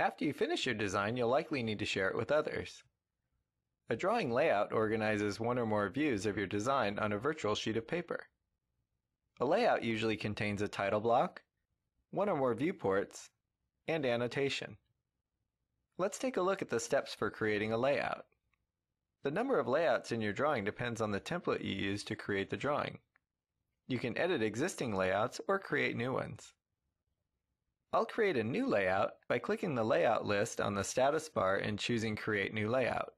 After you finish your design, you'll likely need to share it with others. A drawing layout organizes one or more views of your design on a virtual sheet of paper. A layout usually contains a title block, one or more viewports, and annotation. Let's take a look at the steps for creating a layout. The number of layouts in your drawing depends on the template you use to create the drawing. You can edit existing layouts or create new ones. I'll create a new layout by clicking the layout list on the status bar and choosing Create New Layout.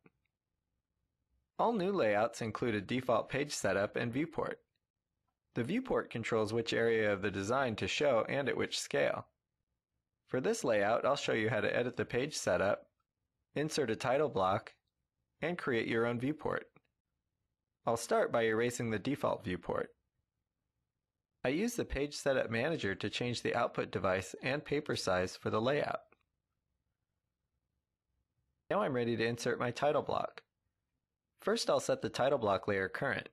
All new layouts include a default page setup and viewport. The viewport controls which area of the design to show and at which scale. For this layout, I'll show you how to edit the page setup, insert a title block, and create your own viewport. I'll start by erasing the default viewport. I use the Page Setup Manager to change the output device and paper size for the layout. Now I'm ready to insert my title block. First I'll set the title block layer current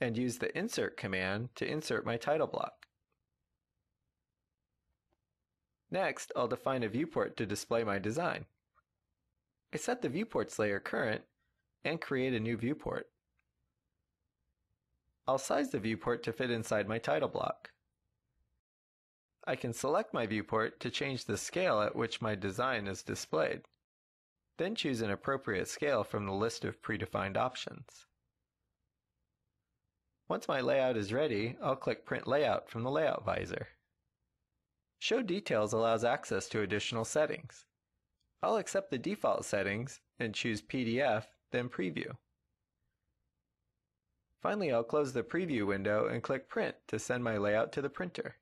and use the insert command to insert my title block. Next, I'll define a viewport to display my design. I set the viewports layer current and create a new viewport. I'll size the viewport to fit inside my title block. I can select my viewport to change the scale at which my design is displayed. Then choose an appropriate scale from the list of predefined options. Once my layout is ready, I'll click Print Layout from the Layout visor. Show Details allows access to additional settings. I'll accept the default settings and choose PDF, then Preview. Finally, I'll close the Preview window and click Print to send my layout to the printer.